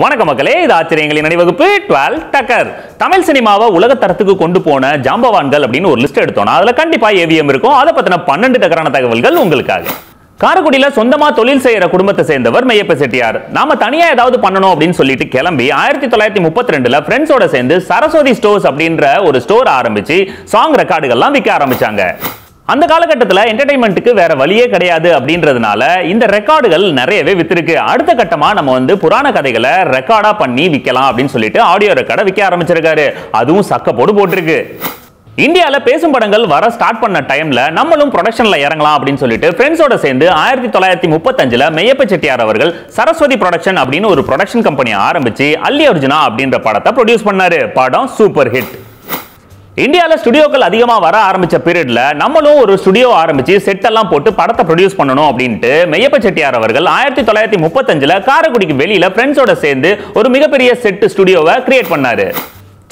வணக்க மக்களே இது ஆச்சரியங்களின் அணிவகுப்பு டுவெல் டக்கர். தமிழ் சினிமாவை உலக தரத்துக்கு கொண்டு போன ஜாம்பவான்கள் அப்படின்னு ஒரு லிஸ்ட் எடுத்தோம்னா அதுல கண்டிப்பா ஏவிஎம் இருக்கும். அதை பத்தின பன்னெண்டு டக்கரான தகவல்கள் உங்களுக்காக. காரைக்குடியில் சொந்தமா தொழில் செய்யற குடும்பத்தை சேர்ந்தவர் மெய்யப்ப செட்டியார். நாம தனியா ஏதாவது பண்ணணும் அப்படின்னு சொல்லிட்டு கிளம்பி ஆயிரத்தி தொள்ளாயிரத்தி முப்பத்தி ரெண்டுல ஃப்ரெண்ட்ஸோட சேர்ந்து சரஸ்வதி ஸ்டோர்ஸ் அப்படின்ற ஒரு ஸ்டோர் ஆரம்பிச்சு சாங் ரெக்கார்டுகள்லாம் விற்க ஆரம்பிச்சாங்க. அந்த காலகட்டத்தில் என்டர்டைன்மெண்ட்டுக்கு வேற வழியே கிடையாது அப்படின்றதுனால இந்த ரெக்கார்டுகள் நிறையவே வித்திருக்கு. அடுத்த கட்டமாக நம்ம வந்து புராண கதைகளை ரெக்கார்டாக பண்ணி விற்கலாம் அப்படின்னு சொல்லிட்டு ஆடியோ ரெக்கார்டை விற்க ஆரம்பிச்சிருக்காரு. அதுவும் சக்கப்போடு போட்டிருக்கு. இந்தியாவில் பேசும் படங்கள் வர ஸ்டார்ட் பண்ண டைமில் நம்மளும் ப்ரொடக்ஷனில் இறங்கலாம் அப்படின்னு சொல்லிட்டு ஃப்ரெண்ட்ஸோட சேர்ந்து ஆயிரத்தி தொள்ளாயிரத்தி முப்பத்தஞ்சில் மெய்யப்ப செட்டியார் அவர்கள் சரஸ்வதி ப்ரொடக்ஷன் அப்படின்னு ஒரு ப்ரொடக்ஷன் கம்பெனி ஆரம்பிச்சு அல்லி அர்ஜுனா அப்படின்ற படத்தை ப்ரொடியூஸ் பண்ணாரு. படம் சூப்பர் ஹிட் இந்தியாவில் ஸ்டுடியோக்கள் அதிகமாக வர ஆரம்பித்த பீரியடில் நம்மளும் ஒரு ஸ்டுடியோ ஆரம்பித்து செட்டெல்லாம் போட்டு படத்தை ப்ரொடியூஸ் பண்ணணும் அப்படின்ட்டு மெய்யப்ப செட்டியார் அவர்கள் ஆயிரத்தி தொள்ளாயிரத்தி முப்பத்தஞ்சில் காரைக்குடிக்கு வெளியில் ஃப்ரெண்ட்ஸோட சேர்ந்து ஒரு மிகப்பெரிய செட் ஸ்டுடியோவை கிரியேட் பண்ணார்.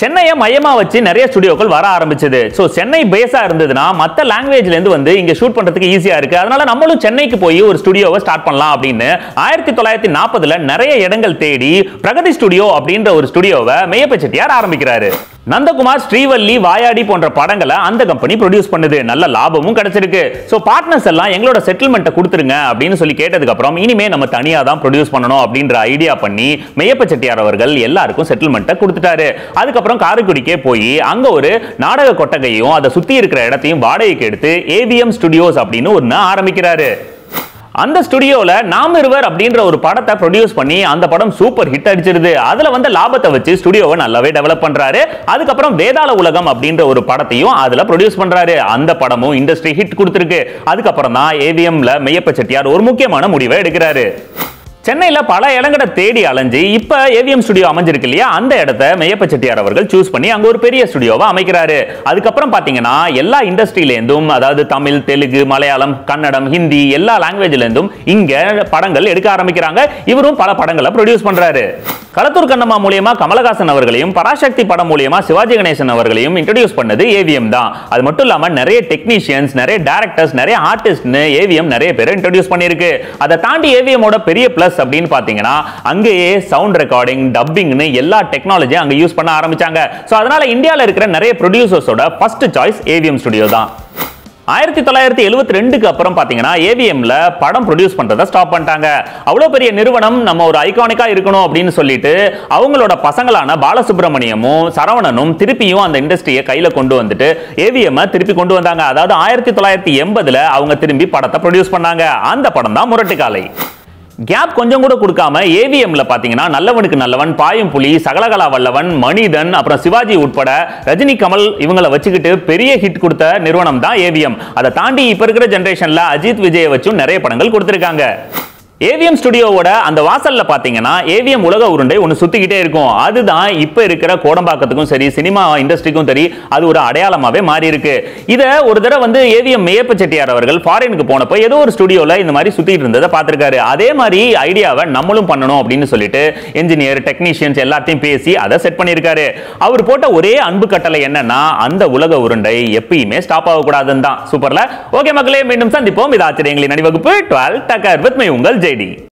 சென்னையை மையமாக வச்சு நிறைய ஸ்டுடியோக்கள் வர ஆரம்பிச்சது. ஸோ சென்னை பேஸாக இருந்ததுன்னா மற்ற லாங்குவேஜ்லேருந்து வந்து இங்கே ஷூட் பண்ணுறதுக்கு ஈஸியாக இருக்கு. அதனால நம்மளும் சென்னைக்கு போய் ஒரு ஸ்டுடியோவை ஸ்டார்ட் பண்ணலாம் அப்படின்னு ஆயிரத்தி தொள்ளாயிரத்தி நாற்பதில் நிறைய இடங்கள் தேடி பிரகதி ஸ்டுடியோ அப்படின்ற ஒரு ஸ்டுடியோவை மெய்யப்ப செட்டியார் ஆரம்பிக்கிறாரு. நந்தகுமார் ஸ்ரீவல்லி வாயாடி போன்ற படங்களை அந்த கம்பெனி ப்ரொடியூஸ் பண்ணுது. நல்ல லாபமும் கிடைச்சிருக்கு. ஸோ பார்ட்னர்ஸ் எல்லாம் எங்களோட செட்டில்மெண்ட்டை கொடுத்துருங்க அப்படின்னு சொல்லி கேட்டதுக்கு அப்புறம் இனிமே நம்ம தனியாக தான் ப்ரொடியூஸ் பண்ணணும் அப்படின்ற ஐடியா பண்ணி மெய்யப்ப செட்டியார் அவர்கள் எல்லாருக்கும் செட்டில்மெண்ட்டை கொடுத்துட்டாரு. அதுக்கப்புறம் காரைக்குடிக்கே போய் அங்கே ஒரு நாடக கொட்டகையும் அதை சுற்றி இருக்கிற இடத்தையும் வாடகைக்கு எடுத்து ஏவிஎம் ஸ்டுடியோஸ் அப்படின்னு ஒன்று ஆரம்பிக்கிறாரு. அந்த ஸ்டுடியோவில் நாம் இருவர் அப்படின்ற ஒரு படத்தை ப்ரொடியூஸ் பண்ணி அந்த படம் சூப்பர் ஹிட் அடிச்சிருது. அதில் வந்து லாபத்தை வச்சு ஸ்டுடியோவை நல்லாவே டெவலப் பண்ணுறாரு அதுக்கப்புறம் வேதாள உலகம் அப்படின்ற ஒரு படத்தையும் அதில் ப்ரொடியூஸ் பண்ணுறாரு அந்த படமும் இண்டஸ்ட்ரி ஹிட் கொடுத்துருக்கு. அதுக்கப்புறம் தான் ஏவிஎம்ல மெய்யப்ப செட்டியார் ஒரு முக்கியமான முடிவை எடுக்கிறாரு. சென்னையில் பல இடங்களை தேடி அலைஞ்சு இப்போ ஏவிஎம் ஸ்டுடியோ அமைஞ்சிருக்கு இல்லையா? அந்த இடத்த மெய்யப்ப செட்டியார் அவர்கள் சூஸ் பண்ணி அங்கே ஒரு பெரிய ஸ்டுடியோவை அமைக்கிறாரு. அதுக்கப்புறம் பார்த்தீங்கன்னா எல்லா இண்டஸ்ட்ரியிலேருந்தும் அதாவது தமிழ் தெலுங்கு மலையாளம் கன்னடம் ஹிந்தி எல்லா லாங்குவேஜ்லேருந்தும் இங்கே படங்கள் எடுக்க ஆரம்பிக்கிறாங்க. இவரும் பல படங்களை ப்ரொடியூஸ் பண்ணுறாரு களத்தூர் கண்ணம்மா மூலியமா கமலஹாசன் அவர்களையும் பராசக்தி படம் மூலியமா சிவாஜி கணேசன் அவர்களையும் இன்ட்ரடியூஸ் பண்ணது ஏவிஎம் தான். அது மட்டும் இல்லாமல் நிறைய டெக்னீஷியன்ஸ் நிறைய டேரக்டர்ஸ் நிறைய ஆர்டிஸ்ட்னு ஏவிஎம் நிறைய பேர் இன்ட்ரடியூஸ் பண்ணியிருக்கு. அதை தாண்டி ஏவிஎமோட பெரிய பிளஸ் அப்படின்னு பாத்தீங்கன்னா அங்கேயே சவுண்ட் ரெக்கார்டிங் டப்பிங்னு எல்லா டெக்னாலஜியும் அங்க யூஸ் பண்ண ஆரம்பிச்சாங்க. ஸோ அதனால இந்தியாவில் இருக்கிற நிறைய ப்ரொடியூசர்ஸோட ஃபர்ஸ்ட் சாய்ஸ் ஏவிஎம் ஸ்டுடியோ தான். ஆயிரத்தி தொள்ளாயிரத்தி எழுபத்தி ரெண்டுக்கு அப்புறம் பாத்தீங்கன்னா ஏவிஎம்ல படம் ப்ரொடியூஸ் பண்றதை ஸ்டாப் பண்ணிட்டாங்க. அவ்வளோ பெரிய நிறுவனம் நம்ம ஒரு ஐகானிக்கா இருக்கணும் அப்படின்னு சொல்லிட்டு அவங்களோட பசங்களான பாலசுப்ரமணியமும் சரவணனும் திருப்பியும் அந்த இண்டஸ்ட்ரியை கையில கொண்டு வந்துட்டு ஏவிஎம் திருப்பி கொண்டு வந்தாங்க. அதாவது ஆயிரத்தி தொள்ளாயிரத்தி எண்பதுல அவங்க திரும்பி படத்தை ப்ரொடியூஸ் பண்ணாங்க. அந்த படம் தான் முரட்டுக்காலை. கேப் கொஞ்சம் கூட கொடுக்காம ஏவிஎம்ல பாத்தீங்கன்னா நல்லவனுக்கு நல்லவன் பாயும் புலி சகலகலா வல்லவன் மனிதன் அப்புறம் சிவாஜி உட்பட ரஜினி கமல் இவங்களை வச்சுக்கிட்டு பெரிய ஹிட் கொடுத்த நிறுவனம் தான் ஏவிஎம் அதை தாண்டி இப்ப இருக்கிற ஜெனரேஷன்ல அஜித் விஜயை வச்சும் நிறைய படங்கள் கொடுத்திருக்காங்க. ஏவிஎம் ஸ்டுடியோவோட அந்த வாசல்ல பாத்தீங்கன்னா ஏவிஎம் உலக உருண்டை ஒன்று சுத்திக்கிட்டே இருக்கும். அதுதான் இப்ப இருக்கிற கோடம்பாக்கத்துக்கும் சரி சினிமா இண்டஸ்ட்ரிக்கும் சரி அது ஒரு அடையாளமாவே மாறி இருக்கு இத ஒரு தடவை வந்து ஏவிஎம் மேயப்ப செட்டியார் அவர்கள் ஃபாரினுக்கு போனப்போ ஏதோ ஒரு ஸ்டுடியோல இந்த மாதிரி சுத்திட்டு இருந்ததை பார்த்திருக்காரு. அதே மாதிரி ஐடியாவை நம்மளும் பண்ணணும் அப்படின்னு சொல்லிட்டு என்ஜினியர் டெக்னீஷியன்ஸ் எல்லாத்தையும் பேசி அதை செட் பண்ணியிருக்காரு. அவர் போட்ட ஒரே அன்பு கட்டளை என்னன்னா அந்த உலக உருண்டை எப்பயுமே ஸ்டாப் ஆகக்கூடாதுன்னு தான். சூப்பர்ல ஓகே மக்களே மீண்டும் சந்திப்போம். இது ஆச்சரியங்களின் அணிவகுப்பு. டுவெல் டக்கர் வித் மை உங்கள் ready.